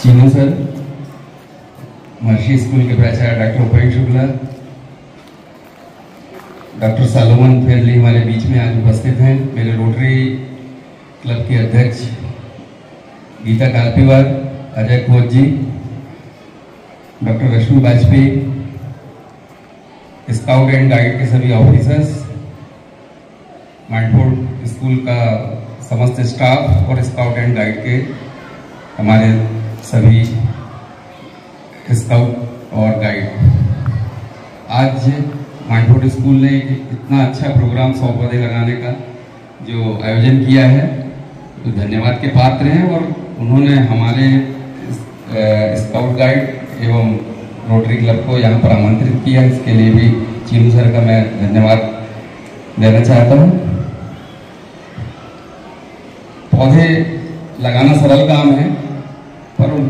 Chinu sir महर्षि school के प्राचार्य doctor Upendra Shukla doctor Salomon Ferly हमारे बीच में आज उपस्थित हैं। मेरे रोटरी क्लब के अध्यक्ष Geeta Kalpiwar, Ajay Khoj ji, doctor Rashmi Vajpayee, scout and guide के सभी ऑफिसर्स माइंडफुल स्कूल का समस्त स्टाफ और स्काउट एंड गाइड के हमारे सभी स्काउट और गाइड। आज माइंडफुल स्कूल ने इतना अच्छा प्रोग्राम सौ पौधे लगाने का जो आयोजन किया है तो धन्यवाद के पात्र हैं और उन्होंने हमारे स्काउट गाइड एवं रोटरी क्लब को यहाँ पर आमंत्रित किया। इसके लिए भी चीनू सर का मैं धन्यवाद देना चाहता हूँ। पौधे लगाना सरल काम है।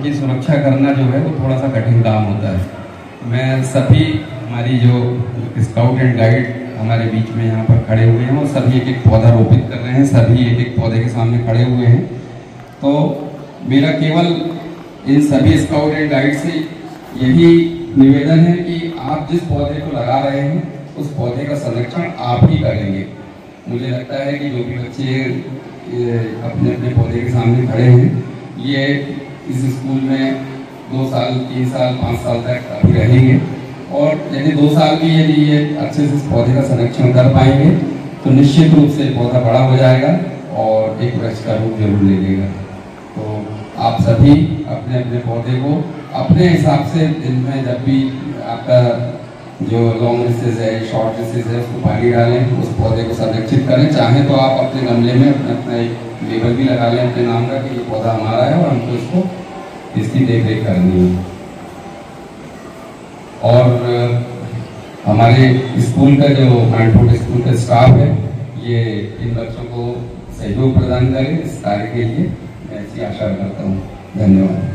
उनकी सुरक्षा करना जो है वो थोड़ा सा कठिन काम होता है। मैं सभी, हमारी जो स्काउट एंड गाइड हमारे बीच में यहाँ पर खड़े हुए हैं और सभी एक एक पौधा रोपित कर रहे हैं, सभी एक एक पौधे के सामने खड़े हुए हैं। तो मेरा केवल इन सभी स्काउट एंड गाइड से यही निवेदन है कि आप जिस पौधे को लगा रहे हैं, उस पौधे का संरक्षण आप ही करेंगे। मुझे लगता है कि जो भी बच्चे अपने अपने पौधे के सामने खड़े हैं, ये इस स्कूल में दो साल, तीन साल, पाँच साल तक अभी रहेंगे। और यदि दो साल भी यदि ये अच्छे से इस पौधे का संरक्षण कर पाएँगे तो निश्चित रूप से पौधा बड़ा हो जाएगा और एक वृक्ष का रूप ज़रूर ले लेगा। तो आप सभी अपने अपने पौधे को अपने हिसाब से दिन में जब भी आपका जो लॉन्ग डिस्टेंस है शॉर्ट डिस्टेंस है, उसको पानी डालें, उस पौधे को संरक्षित करें। चाहे तो आप अपने गमले में अपना एक लेबल भी लगा लें अपने नाम का कि ये पौधा हमारा है और हमको तो इसको इसकी देख रेख करनी है और हमारे स्कूल का जो मैनपुर स्कूल का स्टाफ है, ये इन बच्चों को सहयोग प्रदान करे इस कार्य के लिए। मैं ऐसी आशा करता हूँ। धन्यवाद।